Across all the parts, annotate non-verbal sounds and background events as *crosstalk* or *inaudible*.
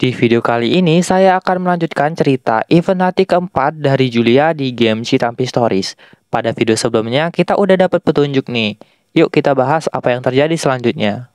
Di video kali ini, saya akan melanjutkan cerita event hati keempat dari Julia di game Citampi Stories. Pada video sebelumnya, kita udah dapat petunjuk nih. Yuk kita bahas apa yang terjadi selanjutnya.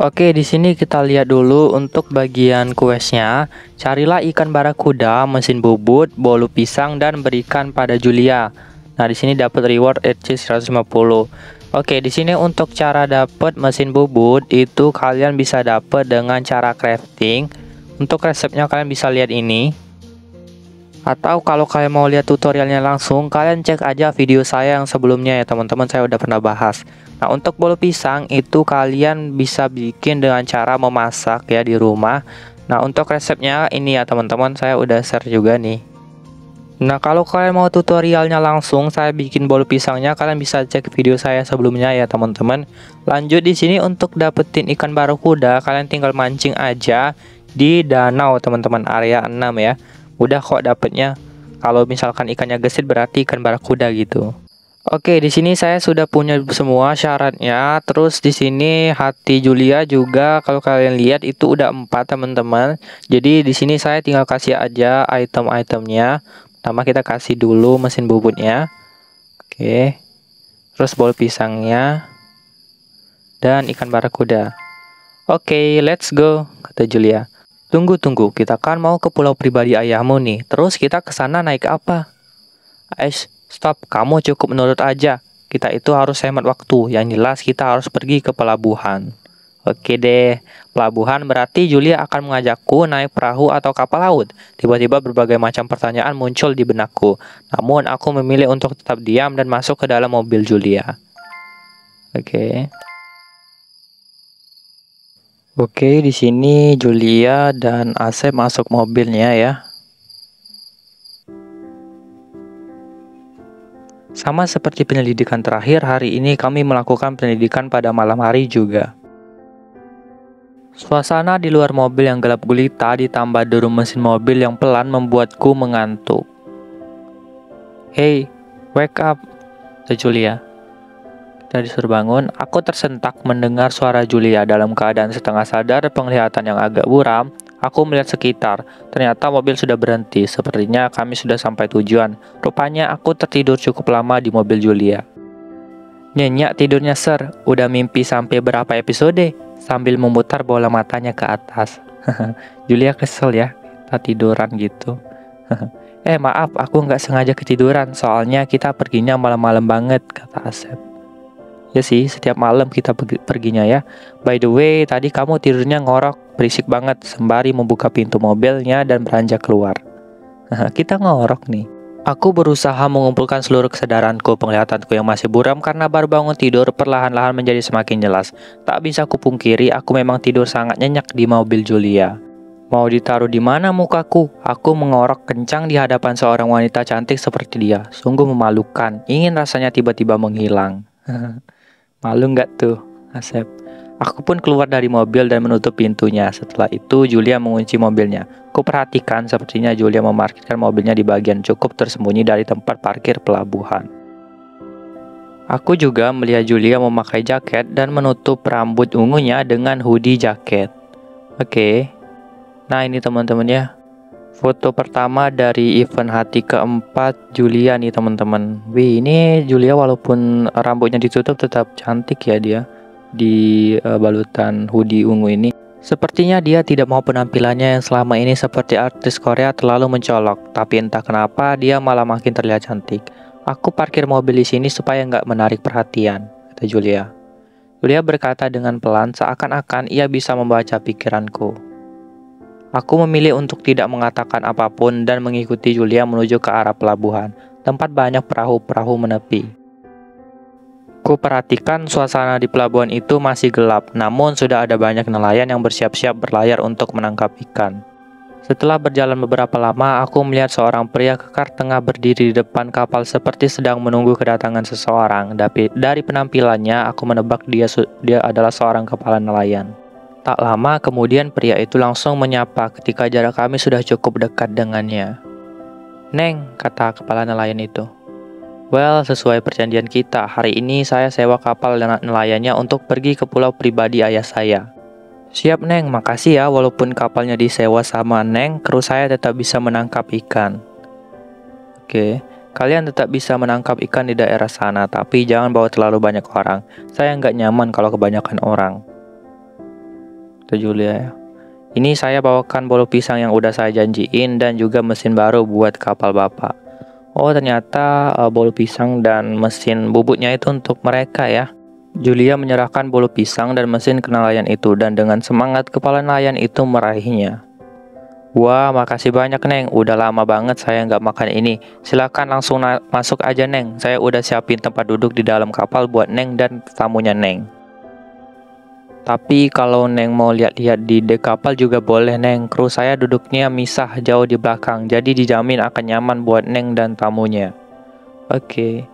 Oke, di sini kita lihat dulu untuk bagian questnya. Carilah ikan barakuda, mesin bubut, bolu pisang, dan berikan pada Julia. Nah, di sini dapat reward RC 150. Oke, di sini untuk cara dapat mesin bubut itu kalian bisa dapat dengan cara crafting. Untuk resepnya kalian bisa lihat ini. Atau kalau kalian mau lihat tutorialnya langsung, kalian cek aja video saya yang sebelumnya ya teman-teman, saya udah pernah bahas. Nah, untuk bolu pisang itu kalian bisa bikin dengan cara memasak ya di rumah. Nah, untuk resepnya ini ya teman-teman, saya udah share juga nih. Nah, kalau kalian mau tutorialnya langsung saya bikin bolu pisangnya, kalian bisa cek video saya sebelumnya ya teman-teman. Lanjut di sini untuk dapetin ikan barakuda, kalian tinggal mancing aja di danau teman-teman area 6 ya. Udah kok dapetnya. Kalau misalkan ikannya gesit berarti ikan barakuda gitu. Oke, di sini saya sudah punya semua syaratnya. Terus di sini hati Julia juga kalau kalian lihat itu udah empat teman-teman. Jadi di sini saya tinggal kasih aja item-itemnya. Pertama kita kasih dulu mesin bubutnya. Oke. Terus bol pisangnya dan ikan barakuda. Oke, let's go, kata Julia. Tunggu, tunggu. Kita kan mau ke pulau pribadi ayahmu nih. Terus kita ke sana naik apa? Aish, Stop, kamu cukup menurut aja. Kita itu harus hemat waktu. Yang jelas kita harus pergi ke pelabuhan. Oke deh, pelabuhan berarti Julia akan mengajakku naik perahu atau kapal laut. Tiba-tiba berbagai macam pertanyaan muncul di benakku. Namun aku memilih untuk tetap diam dan masuk ke dalam mobil Julia. Oke. Oke, di sini Julia dan Asep masuk mobilnya ya. Sama seperti penyelidikan terakhir, hari ini kami melakukan penyelidikan pada malam hari juga. Suasana di luar mobil yang gelap gulita ditambah derum mesin mobil yang pelan membuatku mengantuk. Hey, wake up, kata Julia. Kita disuruh bangun, aku tersentak mendengar suara Julia dalam keadaan setengah sadar penglihatan yang agak buram Aku melihat sekitar, ternyata mobil sudah berhenti. Sepertinya kami sudah sampai tujuan. Rupanya aku tertidur cukup lama di mobil Julia. Nyenyak tidurnya ser, udah mimpi sampai berapa episode? Sambil memutar bola matanya ke atas. *laughs* Julia kesel ya, kita tiduran gitu. *laughs* eh maaf, aku nggak sengaja ketiduran, soalnya kita perginya malam-malam banget, kata Asep. Ya sih, setiap malam kita perginya ya. By the way, tadi kamu tidurnya ngorok, berisik banget sembari membuka pintu mobilnya dan beranjak keluar. kita ngorok nih. Aku berusaha mengumpulkan seluruh kesadaranku, penglihatanku yang masih buram karena baru bangun tidur perlahan-lahan menjadi semakin jelas. Tak bisa kupungkiri, aku memang tidur sangat nyenyak di mobil Julia. Mau ditaruh di mana mukaku? Aku mengorok kencang di hadapan seorang wanita cantik seperti dia. Sungguh memalukan, ingin rasanya tiba-tiba menghilang. *laughs* Malu nggak tuh, Asep? Aku pun keluar dari mobil dan menutup pintunya. Setelah itu, Julia mengunci mobilnya. Kuperhatikan sepertinya Julia memarkirkan mobilnya di bagian cukup tersembunyi dari tempat parkir pelabuhan. Aku juga melihat Julia memakai jaket dan menutup rambut ungunya dengan hoodie jaket. Oke. Nah, ini teman-teman ya. Foto pertama dari event hati keempat Julia nih teman-teman. Wih ini Julia walaupun rambutnya ditutup tetap cantik ya dia di uh, balutan hoodie ungu ini. Sepertinya dia tidak mau penampilannya yang selama ini seperti artis Korea terlalu mencolok. Tapi entah kenapa dia malah makin terlihat cantik. Aku parkir mobil di sini supaya nggak menarik perhatian, kata Julia. Julia berkata dengan pelan seakan-akan ia bisa membaca pikiranku. Aku memilih untuk tidak mengatakan apa pun dan mengikuti Julia menuju ke arah pelabuhan, tempat banyak perahu-perahu menepi. Ku perhatikan suasana di pelabuhan itu masih gelap, namun sudah ada banyak nelayan yang bersiap-siap berlayar untuk menangkap ikan. Setelah berjalan beberapa lama, aku melihat seorang pria kekar tengah berdiri di depan kapal seperti sedang menunggu kedatangan seseorang. Dari penampilannya, aku menebak dia dia adalah seorang kepala nelayan. Tak lama kemudian pria itu langsung menyapa ketika jarak kami sudah cukup dekat dengannya. Neng, kata kepala nelayan itu. Well, sesuai perjanjian kita, hari ini saya sewa kapal nelayannya untuk pergi ke pulau pribadi ayah saya. Siap Neng, makasih ya walaupun kapalnya disewa sama Neng, kru saya tetap bisa menangkap ikan. Oke, kalian tetap bisa menangkap ikan di daerah sana, tapi jangan bawa terlalu banyak orang. Saya nggak nyaman kalau kebanyakan orang. Kata Julia ya. Ini saya bawakan bolu pisang yang udah saya janjiin dan juga mesin baru buat kapal bapak. Oh ternyata uh, bolu pisang dan mesin bubutnya itu untuk mereka ya. Julia menyerahkan bolu pisang dan mesin ke nelayan itu dan dengan semangat kepala nelayan itu meraihnya. Wah, makasih banyak Neng. Udah lama banget saya nggak makan ini. Silakan langsung masuk aja Neng. Saya udah siapin tempat duduk di dalam kapal buat Neng dan tamunya Neng. Tapi kalau Neng mau lihat-lihat di dek kapal juga boleh Neng. Kru saya duduknya misah jauh di belakang, jadi dijamin akan nyaman buat Neng dan tamunya. Oke,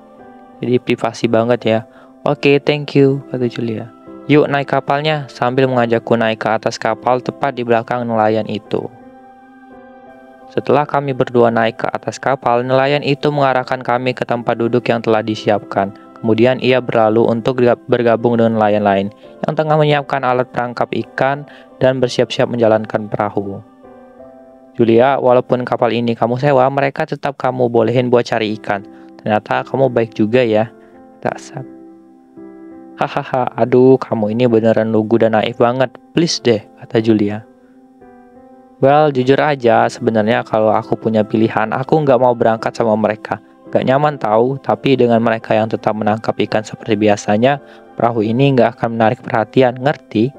jadi privasi banget ya. Oke, okay, thank you, kata Julia. Yuk naik kapalnya, sambil mengajakku naik ke atas kapal tepat di belakang nelayan itu. Setelah kami berdua naik ke atas kapal, nelayan itu mengarahkan kami ke tempat duduk yang telah disiapkan. Kemudian ia berlalu untuk bergabung dengan nelayan lain yang tengah menyiapkan alat perangkap ikan dan bersiap-siap menjalankan perahu. Julia, walaupun kapal ini kamu sewa, mereka tetap kamu bolehin buat cari ikan. Ternyata kamu baik juga ya. Tak Hahaha, aduh kamu ini beneran lugu dan naif banget. Please deh, kata Julia. Well, jujur aja, sebenarnya kalau aku punya pilihan, aku nggak mau berangkat sama mereka. Gak nyaman tahu, tapi dengan mereka yang tetap menangkap ikan seperti biasanya, perahu ini nggak akan menarik perhatian, ngerti?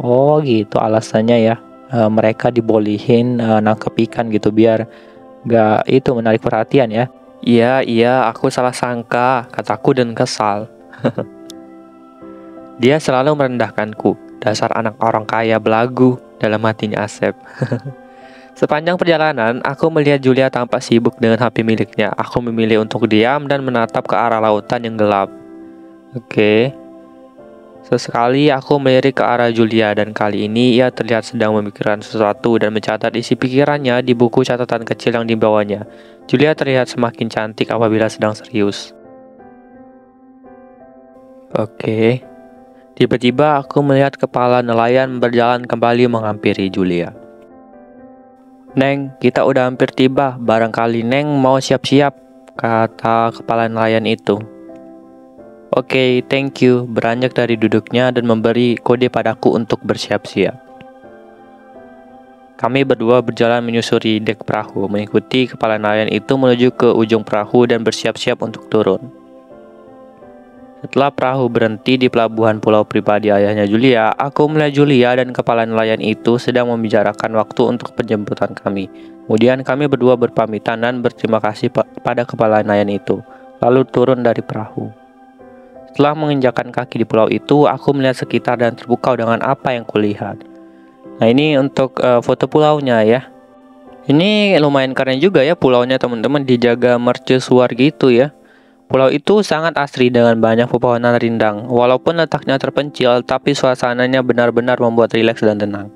Oh gitu alasannya ya, e, mereka dibolehin e, nangkep ikan gitu biar nggak itu menarik perhatian ya. Iya, iya, aku salah sangka, kataku dan kesal. *laughs* Dia selalu merendahkanku, dasar anak orang kaya belagu, dalam hatinya Asep. *laughs* Sepanjang perjalanan, aku melihat Julia tampak sibuk dengan HP miliknya. Aku memilih untuk diam dan menatap ke arah lautan yang gelap. Oke. Sesekali aku melirik ke arah Julia dan kali ini ia terlihat sedang memikirkan sesuatu dan mencatat isi pikirannya di buku catatan kecil yang dibawanya. Julia terlihat semakin cantik apabila sedang serius. Oke. Tiba-tiba aku melihat kepala nelayan berjalan kembali menghampiri Julia. Neng, kita udah hampir tiba. Barangkali Neng mau siap-siap, kata kepala nelayan itu. Oke, okay, thank you. Beranjak dari duduknya dan memberi kode padaku untuk bersiap-siap. Kami berdua berjalan menyusuri dek perahu, mengikuti kepala nelayan itu menuju ke ujung perahu dan bersiap-siap untuk turun. Setelah perahu berhenti di pelabuhan pulau pribadi ayahnya Julia, aku melihat Julia dan kepala nelayan itu sedang membicarakan waktu untuk penjemputan kami. Kemudian kami berdua berpamitan dan berterima kasih pada kepala nelayan itu, lalu turun dari perahu. Setelah menginjakan kaki di pulau itu, aku melihat sekitar dan terpukau dengan apa yang kulihat. Nah ini untuk uh, foto pulaunya ya. Ini lumayan keren juga ya pulaunya teman-teman dijaga mercusuar gitu ya. Pulau itu sangat asri dengan banyak pepohonan rindang. Walaupun letaknya terpencil, tapi suasananya benar-benar membuat rileks dan tenang.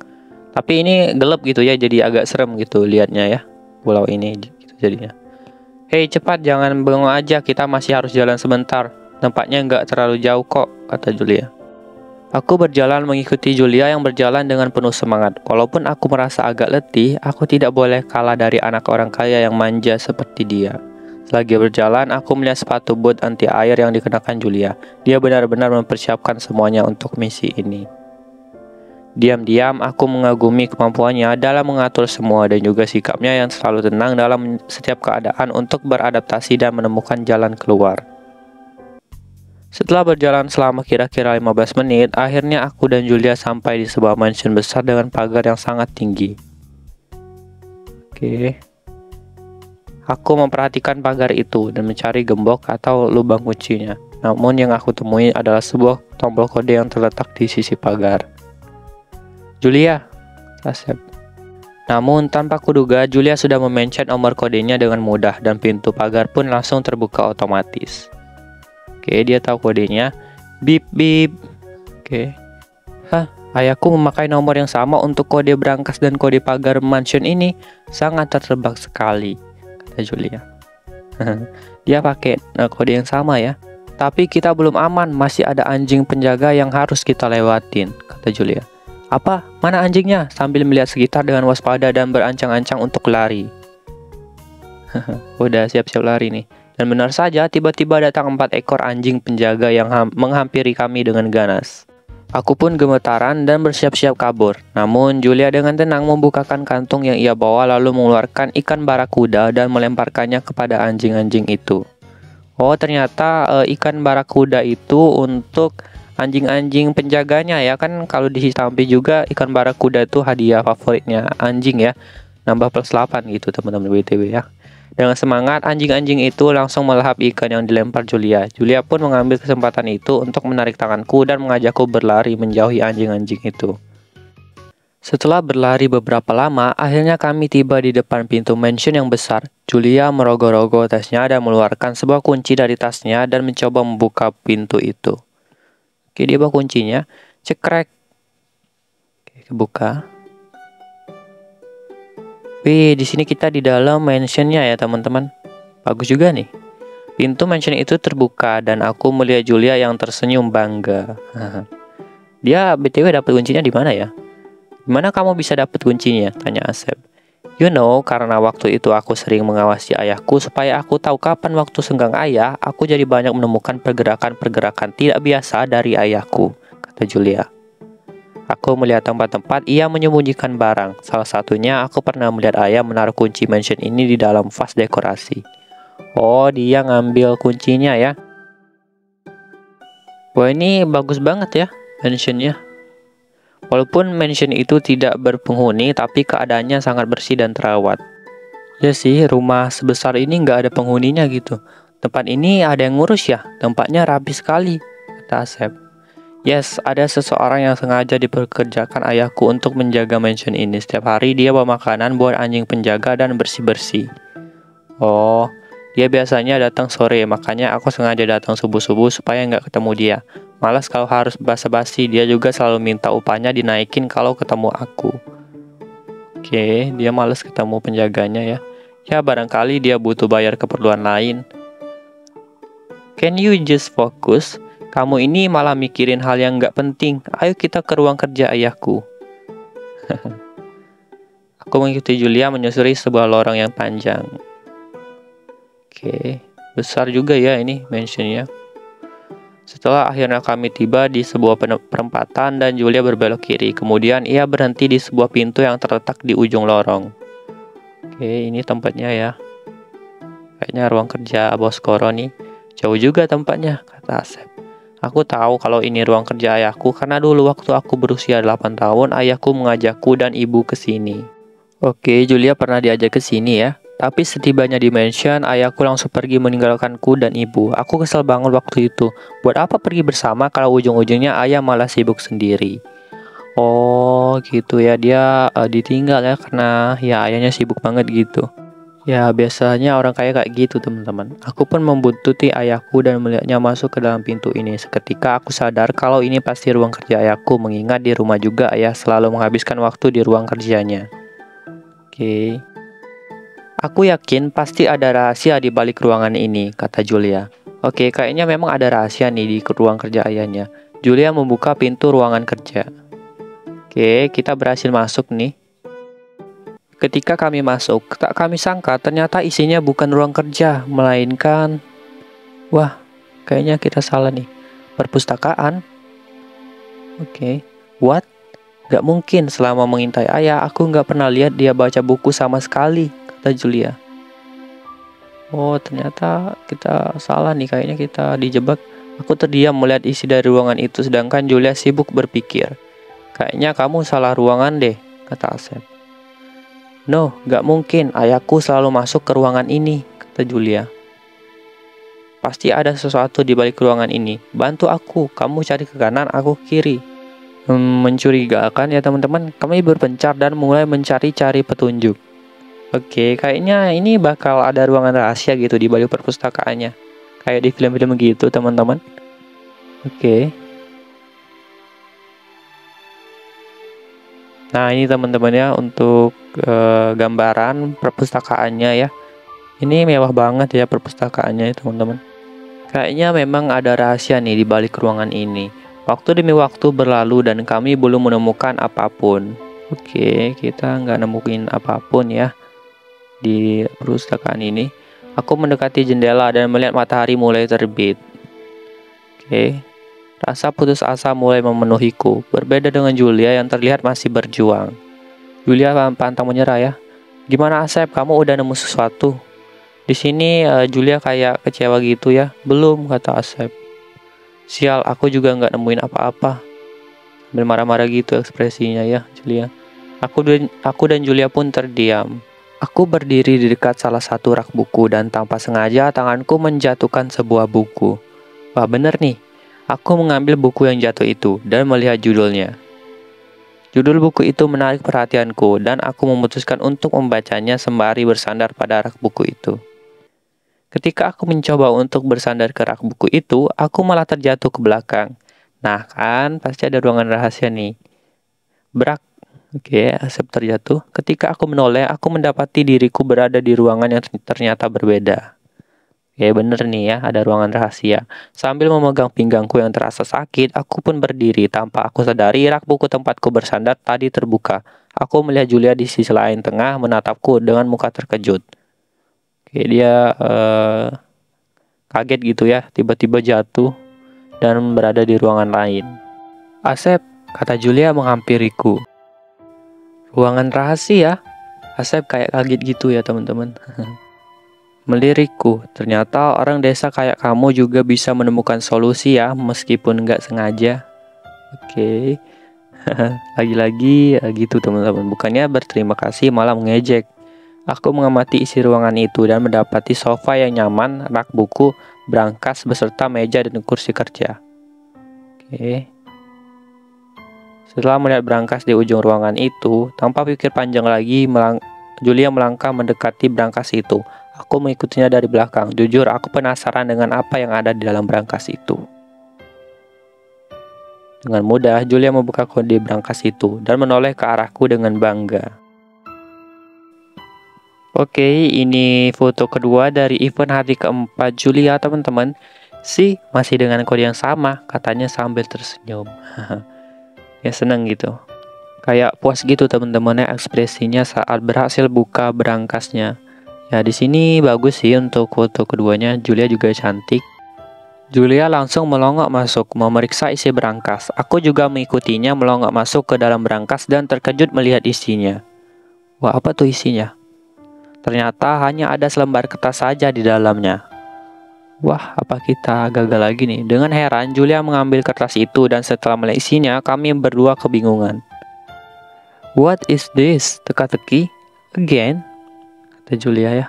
Tapi ini gelap gitu ya, jadi agak serem gitu liatnya ya. Pulau ini gitu jadinya. Hei cepat, jangan bengong aja, kita masih harus jalan sebentar. Tempatnya nggak terlalu jauh kok, kata Julia. Aku berjalan mengikuti Julia yang berjalan dengan penuh semangat. Walaupun aku merasa agak letih, aku tidak boleh kalah dari anak orang kaya yang manja seperti dia. Selagi berjalan, aku melihat sepatu boot anti air yang dikenakan Julia. Dia benar-benar mempersiapkan semuanya untuk misi ini. Diam-diam, aku mengagumi kemampuannya dalam mengatur semua dan juga sikapnya yang selalu tenang dalam setiap keadaan untuk beradaptasi dan menemukan jalan keluar. Setelah berjalan selama kira-kira 15 menit, akhirnya aku dan Julia sampai di sebuah mansion besar dengan pagar yang sangat tinggi. Oke. Okay. Aku memperhatikan pagar itu dan mencari gembok atau lubang kuncinya. Namun yang aku temui adalah sebuah tombol kode yang terletak di sisi pagar. Julia, Asep. Namun tanpa kuduga, Julia sudah memencet nomor kodenya dengan mudah dan pintu pagar pun langsung terbuka otomatis. Oke, dia tahu kodenya. Bip bip. Oke. Hah, ayahku memakai nomor yang sama untuk kode berangkas dan kode pagar mansion ini sangat tertebak sekali kata Julia. *laughs* Dia pakai uh, kode yang sama ya. Tapi kita belum aman, masih ada anjing penjaga yang harus kita lewatin, kata Julia. Apa? Mana anjingnya? Sambil melihat sekitar dengan waspada dan berancang-ancang untuk lari. *laughs* Udah siap-siap lari nih. Dan benar saja, tiba-tiba datang empat ekor anjing penjaga yang menghampiri kami dengan ganas. Aku pun gemetaran dan bersiap-siap kabur. Namun, Julia dengan tenang membukakan kantung yang ia bawa lalu mengeluarkan ikan barakuda dan melemparkannya kepada anjing-anjing itu. Oh, ternyata uh, ikan barakuda itu untuk anjing-anjing penjaganya ya kan kalau di Hitampi juga ikan barakuda itu hadiah favoritnya anjing ya. Nambah plus 8 gitu teman-teman BTW ya. Dengan semangat, anjing-anjing itu langsung melahap ikan yang dilempar Julia. Julia pun mengambil kesempatan itu untuk menarik tanganku dan mengajakku berlari menjauhi anjing-anjing itu. Setelah berlari beberapa lama, akhirnya kami tiba di depan pintu mansion yang besar. Julia merogoh-rogoh tasnya dan mengeluarkan sebuah kunci dari tasnya dan mencoba membuka pintu itu. Oke, dia bawa kuncinya. Cekrek. Oke, kebuka. Wih, di sini kita di dalam mansionnya ya teman-teman. Bagus juga nih. Pintu mansion itu terbuka dan aku melihat Julia yang tersenyum bangga. *laughs* Dia btw dapat kuncinya di mana ya? Gimana kamu bisa dapat kuncinya? Tanya Asep. You know, karena waktu itu aku sering mengawasi ayahku supaya aku tahu kapan waktu senggang ayah, aku jadi banyak menemukan pergerakan-pergerakan tidak biasa dari ayahku, kata Julia. Aku melihat tempat-tempat ia menyembunyikan barang. Salah satunya aku pernah melihat ayah menaruh kunci mansion ini di dalam vas dekorasi. Oh, dia ngambil kuncinya ya. Wah, ini bagus banget ya mansionnya. Walaupun mansion itu tidak berpenghuni, tapi keadaannya sangat bersih dan terawat. Ya sih, rumah sebesar ini nggak ada penghuninya gitu. Tempat ini ada yang ngurus ya, tempatnya rapi sekali, kata Asep. Yes, ada seseorang yang sengaja dipekerjakan ayahku untuk menjaga mansion ini. Setiap hari dia bawa makanan buat anjing penjaga dan bersih-bersih. Oh, dia biasanya datang sore, makanya aku sengaja datang subuh-subuh supaya nggak ketemu dia. Malas kalau harus basa-basi, dia juga selalu minta upahnya dinaikin kalau ketemu aku. Oke, dia males ketemu penjaganya ya. Ya barangkali dia butuh bayar keperluan lain. Can you just focus? Kamu ini malah mikirin hal yang nggak penting. Ayo kita ke ruang kerja ayahku. *laughs* Aku mengikuti Julia menyusuri sebuah lorong yang panjang. Oke, besar juga ya ini mansionnya. Setelah akhirnya kami tiba di sebuah perempatan dan Julia berbelok kiri. Kemudian ia berhenti di sebuah pintu yang terletak di ujung lorong. Oke, ini tempatnya ya. Kayaknya ruang kerja bos Koro nih. Jauh juga tempatnya, kata Asep. Aku tahu kalau ini ruang kerja ayahku karena dulu waktu aku berusia 8 tahun ayahku mengajakku dan ibu ke sini. Oke, Julia pernah diajak ke sini ya. Tapi setibanya di mansion, ayahku langsung pergi meninggalkanku dan ibu. Aku kesel banget waktu itu. Buat apa pergi bersama kalau ujung-ujungnya ayah malah sibuk sendiri? Oh, gitu ya. Dia uh, ditinggal ya karena ya ayahnya sibuk banget gitu. Ya, biasanya orang kaya kayak gitu, teman-teman. Aku pun membuntuti ayahku dan melihatnya masuk ke dalam pintu ini. Seketika aku sadar kalau ini pasti ruang kerja ayahku, mengingat di rumah juga ayah selalu menghabiskan waktu di ruang kerjanya. Oke. Aku yakin pasti ada rahasia di balik ruangan ini, kata Julia. Oke, kayaknya memang ada rahasia nih di ruang kerja ayahnya. Julia membuka pintu ruangan kerja. Oke, kita berhasil masuk nih. Ketika kami masuk, tak kami sangka ternyata isinya bukan ruang kerja, melainkan... Wah, kayaknya kita salah nih. Perpustakaan? Oke, okay. what? Gak mungkin selama mengintai ayah, aku gak pernah lihat dia baca buku sama sekali, kata Julia. Oh, ternyata kita salah nih, kayaknya kita dijebak. Aku terdiam melihat isi dari ruangan itu, sedangkan Julia sibuk berpikir. Kayaknya kamu salah ruangan deh, kata Asep. No, gak mungkin. Ayahku selalu masuk ke ruangan ini, kata Julia. Pasti ada sesuatu di balik ruangan ini. Bantu aku, kamu cari ke kanan, aku ke kiri. Hmm, mencurigakan ya teman-teman. Kami berpencar dan mulai mencari-cari petunjuk. Oke, kayaknya ini bakal ada ruangan rahasia gitu di balik perpustakaannya. Kayak di film-film gitu, teman-teman. Oke. Nah, ini teman-teman ya untuk uh, gambaran perpustakaannya ya. Ini mewah banget ya perpustakaannya ya teman-teman. Kayaknya memang ada rahasia nih di balik ruangan ini. Waktu demi waktu berlalu dan kami belum menemukan apa pun. Oke, kita nggak nemuin apa pun ya di perpustakaan ini. Aku mendekati jendela dan melihat matahari mulai terbit. Oke, rasa putus asa mulai memenuhiku. Berbeda dengan Julia yang terlihat masih berjuang. Julia pantang menyerah ya. Gimana Asep, kamu udah nemu sesuatu? Di sini uh, Julia kayak kecewa gitu ya. Belum kata Asep. Sial, aku juga nggak nemuin apa-apa. Sambil marah-marah gitu ekspresinya ya Julia. Aku aku dan Julia pun terdiam. Aku berdiri di dekat salah satu rak buku dan tanpa sengaja tanganku menjatuhkan sebuah buku. Wah bener nih, aku mengambil buku yang jatuh itu dan melihat judulnya. Judul buku itu menarik perhatianku dan aku memutuskan untuk membacanya sembari bersandar pada rak buku itu. Ketika aku mencoba untuk bersandar ke rak buku itu, aku malah terjatuh ke belakang. Nah kan, pasti ada ruangan rahasia nih. Berak. Oke, asap terjatuh. Ketika aku menoleh, aku mendapati diriku berada di ruangan yang ternyata berbeda. Oke, bener nih ya, ada ruangan rahasia. Sambil memegang pinggangku yang terasa sakit, aku pun berdiri tanpa aku sadari rak buku tempatku bersandar tadi terbuka. Aku melihat Julia di sisi lain tengah menatapku dengan muka terkejut. Dia uh, kaget gitu ya tiba-tiba jatuh dan berada di ruangan lain. Asep kata Julia menghampiriku. Ruangan rahasia? Asep kayak kaget gitu ya teman-teman *laughs* Melirikku, ternyata orang desa kayak kamu juga bisa menemukan solusi ya, meskipun nggak sengaja. Oke, okay. *laughs* lagi-lagi eh, gitu teman-teman. Bukannya berterima kasih, malah mengejek. Aku mengamati isi ruangan itu dan mendapati sofa yang nyaman, rak buku, berangkas beserta meja dan kursi kerja. Oke. Setelah melihat berangkas di ujung ruangan itu, tanpa pikir panjang lagi, melang Julia melangkah mendekati berangkas itu. Aku mengikutinya dari belakang. Jujur, aku penasaran dengan apa yang ada di dalam berangkas itu. Dengan mudah, Julia membuka kode berangkas itu dan menoleh ke arahku dengan bangga. Oke, ini foto kedua dari event hari keempat Juli ya teman-teman. Si masih dengan kode yang sama, katanya sambil tersenyum. *laughs* ya seneng gitu. Kayak puas gitu teman-teman ya ekspresinya saat berhasil buka berangkasnya. Ya di sini bagus sih untuk foto keduanya. Julia juga cantik. Julia langsung melongok masuk, memeriksa isi berangkas. Aku juga mengikutinya melongok masuk ke dalam berangkas dan terkejut melihat isinya. Wah, apa tuh isinya? Ternyata hanya ada selembar kertas saja di dalamnya. Wah, apa kita gagal lagi nih? Dengan heran, Julia mengambil kertas itu dan setelah melihat isinya, kami berdua kebingungan. What is this? Teka-teki? Again? Kata Julia ya.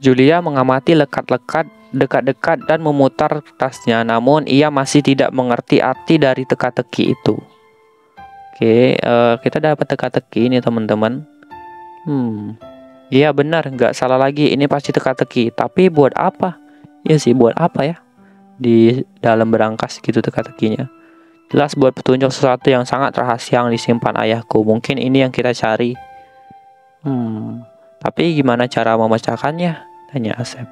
Julia mengamati lekat-lekat, dekat-dekat dan memutar kertasnya, namun ia masih tidak mengerti arti dari teka-teki itu. Oke, uh, kita dapat teka-teki ini teman-teman. Hmm, Iya benar, nggak salah lagi. Ini pasti teka-teki. Tapi buat apa? Iya sih, buat apa ya? Di dalam berangkas gitu teka-tekinya. Jelas buat petunjuk sesuatu yang sangat rahasia yang disimpan ayahku. Mungkin ini yang kita cari. Hmm, tapi gimana cara memecahkannya? Tanya Asep.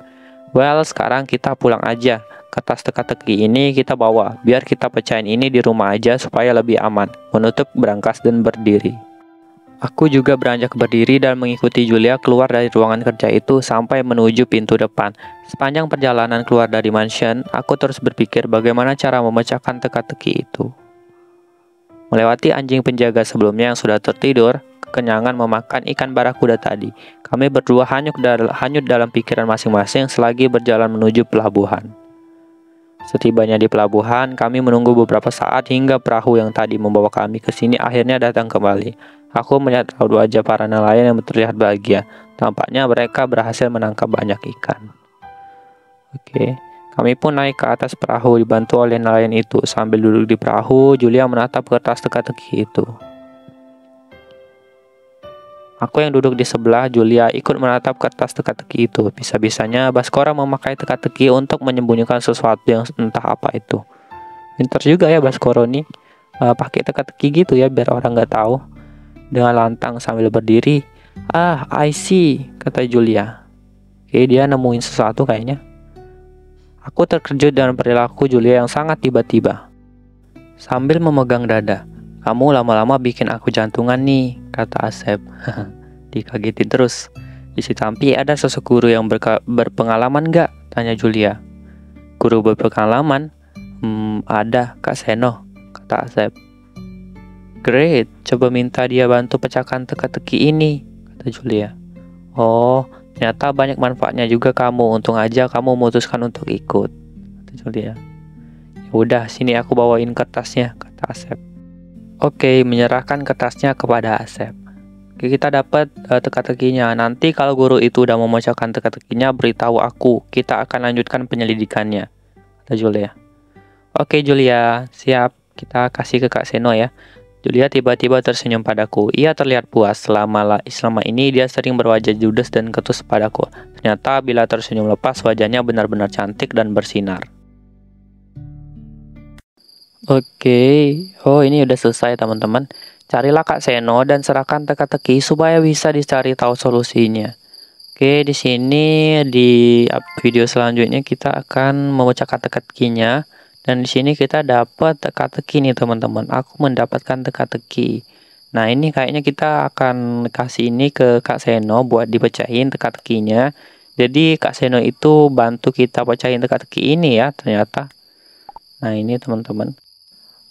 Well, sekarang kita pulang aja. Kertas teka-teki ini kita bawa. Biar kita pecahin ini di rumah aja supaya lebih aman. Menutup berangkas dan berdiri. Aku juga beranjak berdiri dan mengikuti Julia keluar dari ruangan kerja itu sampai menuju pintu depan. Sepanjang perjalanan keluar dari mansion, aku terus berpikir bagaimana cara memecahkan teka-teki itu. Melewati anjing penjaga sebelumnya yang sudah tertidur, kekenyangan memakan ikan barakuda tadi. Kami berdua hanyut, hanyut dalam pikiran masing-masing selagi berjalan menuju pelabuhan. Setibanya di pelabuhan, kami menunggu beberapa saat hingga perahu yang tadi membawa kami ke sini akhirnya datang kembali. Aku melihat raut wajah para nelayan yang terlihat bahagia. Tampaknya mereka berhasil menangkap banyak ikan. Oke, kami pun naik ke atas perahu dibantu oleh nelayan itu. Sambil duduk di perahu, Julia menatap kertas teka-teki itu. Aku yang duduk di sebelah Julia ikut menatap kertas teka-teki itu. Bisa-bisanya Baskora memakai teka-teki untuk menyembunyikan sesuatu yang entah apa itu. Pintar juga ya Baskoro nih. Uh, pakai teka-teki gitu ya biar orang nggak tahu dengan lantang sambil berdiri. Ah, I see, kata Julia. Oke, dia nemuin sesuatu kayaknya. Aku terkejut dengan perilaku Julia yang sangat tiba-tiba. Sambil memegang dada, kamu lama-lama bikin aku jantungan nih, kata Asep. *laughs* Dikagetin terus. Di Sitampi ada sosok guru yang berpengalaman gak? Tanya Julia. Guru berpengalaman? Hmm, ada, Kak Seno, kata Asep. Great, coba minta dia bantu pecahkan teka-teki ini, kata Julia. Oh, ternyata banyak manfaatnya juga kamu. Untung aja kamu memutuskan untuk ikut, kata Julia. Ya udah, sini aku bawain kertasnya, kata Asep. Oke, menyerahkan kertasnya kepada Asep. Kita dapat uh, teka-tekinya. Nanti kalau guru itu udah memecahkan teka-tekinya, beritahu aku. Kita akan lanjutkan penyelidikannya, kata Julia. Oke Julia, siap. Kita kasih ke Kak Seno ya. Julia tiba-tiba tersenyum padaku. Ia terlihat puas. Selama, selama ini dia sering berwajah judes dan ketus padaku. Ternyata bila tersenyum lepas, wajahnya benar-benar cantik dan bersinar. Oke, oh ini udah selesai teman-teman. Carilah Kak Seno dan serahkan teka-teki supaya bisa dicari tahu solusinya. Oke, di sini di video selanjutnya kita akan memecahkan teka-tekinya dan di sini kita dapat teka-teki nih teman-teman. Aku mendapatkan teka-teki. Nah, ini kayaknya kita akan kasih ini ke Kak Seno buat dipecahin teka-tekinya. Jadi Kak Seno itu bantu kita pecahin teka-teki ini ya ternyata. Nah, ini teman-teman.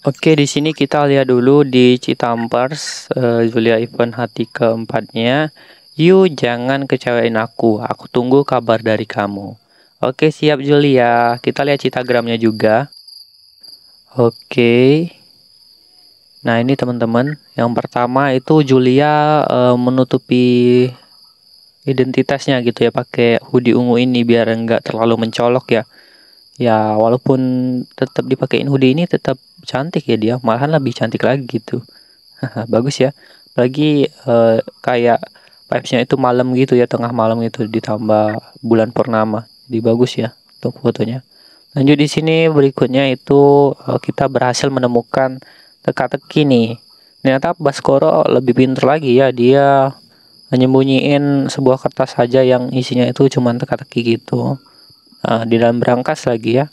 Oke, di sini kita lihat dulu di Citampers uh, Julia Event hati keempatnya. You jangan kecewain aku. Aku tunggu kabar dari kamu. Oke, siap Julia. Kita lihat citagramnya juga. Oke. Nah, ini teman-teman. Yang pertama itu Julia uh, menutupi identitasnya gitu ya pakai hoodie ungu ini biar enggak terlalu mencolok ya ya walaupun tetap dipakein hoodie ini tetap cantik ya dia. Malahan lebih cantik lagi gitu. *laughs* Bagus ya. Lagi uh, kayak vibesnya itu malam gitu ya tengah malam itu ditambah bulan purnama. Jadi bagus ya untuk fotonya. Lanjut di sini berikutnya itu uh, kita berhasil menemukan teka-teki nih. Ternyata Baskoro lebih pintar lagi ya. Dia menyembunyiin sebuah kertas saja yang isinya itu cuma teka-teki gitu uh, di dalam berangkas lagi ya.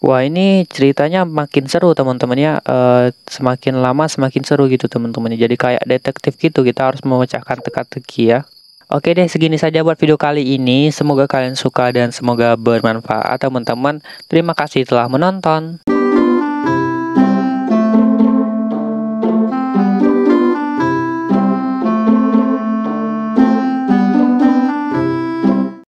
Wah ini ceritanya makin seru teman-teman ya. Uh, semakin lama semakin seru gitu teman-teman. Jadi kayak detektif gitu kita harus memecahkan teka-teki ya. Oke deh segini saja buat video kali ini. Semoga kalian suka dan semoga bermanfaat teman-teman. Terima kasih telah menonton.